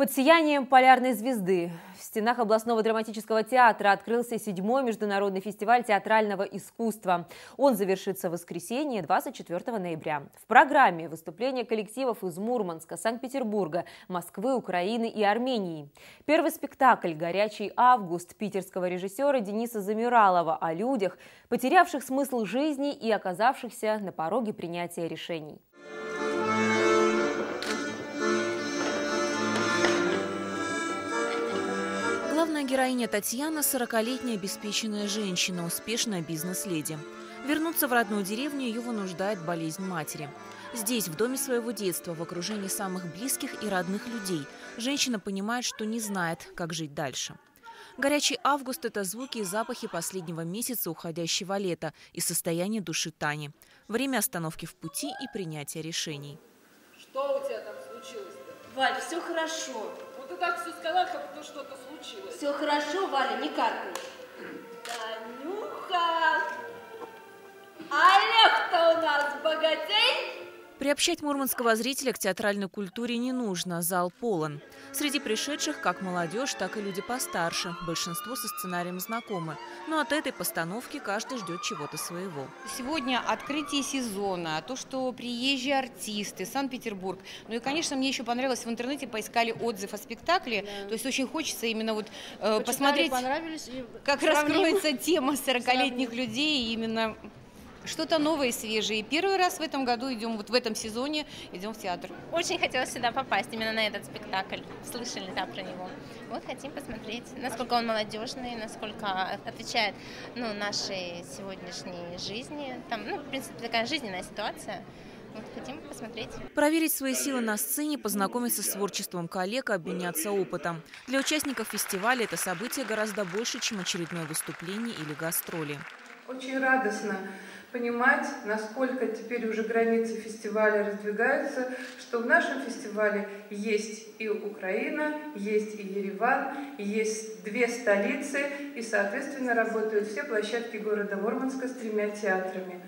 Под сиянием полярной звезды в стенах областного драматического театра открылся седьмой международный фестиваль театрального искусства. Он завершится в воскресенье 24 ноября. В программе выступления коллективов из Мурманска, Санкт-Петербурга, Москвы, Украины и Армении. Первый спектакль «Горячий август» питерского режиссера Дениса Замиралова о людях, потерявших смысл жизни и оказавшихся на пороге принятия решений. Героиня Татьяна – 40-летняя обеспеченная женщина, успешная бизнес-леди. Вернуться в родную деревню ее вынуждает болезнь матери. Здесь, в доме своего детства, в окружении самых близких и родных людей, женщина понимает, что не знает, как жить дальше. Горячий август – это звуки и запахи последнего месяца уходящего лета и состояние души Тани. Время остановки в пути и принятия решений. Что у тебя там случилось-то? Валь, все хорошо. Так все сказала, как будто что-то случилось. Все хорошо, Валя, не каркай. Танюха! Олег-то у нас богатей! Приобщать мурманского зрителя к театральной культуре не нужно, зал полон. Среди пришедших как молодежь, так и люди постарше. Большинство со сценарием знакомы. Но от этой постановки каждый ждет чего-то своего. Сегодня открытие сезона, то, что приезжие артисты, Санкт-Петербург. Ну и, конечно, мне еще понравилось, в интернете поискали отзыв о спектакле. Да. То есть очень хочется именно вот э, посмотреть, как раскроется тема 40-летних людей именно что-то новое и свежее. И первый раз в этом году идем, вот в этом сезоне идем в театр. Очень хотелось сюда попасть, именно на этот спектакль. Слышали, да, про него. Вот хотим посмотреть, насколько он молодежный, насколько отвечает ну, нашей сегодняшней жизни. Там, ну, в принципе, такая жизненная ситуация. Вот, хотим посмотреть. Проверить свои силы на сцене, познакомиться с творчеством коллег, обменяться опытом. Для участников фестиваля это событие гораздо больше, чем очередное выступление или гастроли. Очень радостно понимать, насколько теперь уже границы фестиваля раздвигаются, что в нашем фестивале есть и Украина, есть и Ереван, есть две столицы, и, соответственно, работают все площадки города Мурманска с тремя театрами.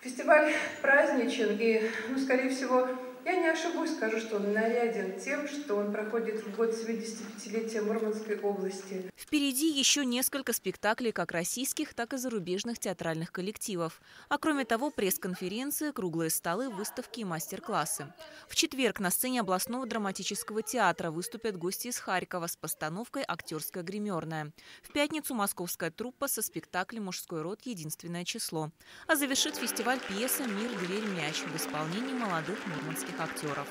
Фестиваль праздничен, и, ну, скорее всего, я не ошибусь, скажу, что он наряден тем, что он проходит в год 75-летия Мурманской области. Впереди еще несколько спектаклей как российских, так и зарубежных театральных коллективов. А кроме того, пресс-конференции, круглые столы, выставки и мастер-классы. В четверг на сцене областного драматического театра выступят гости из Харькова с постановкой «Актерская гримерная». В пятницу московская труппа со спектаклем «Мужской род. Единственное число». А завершит фестиваль пьеса «Мир, дверь, мяч» в исполнении молодых мурманских актеров.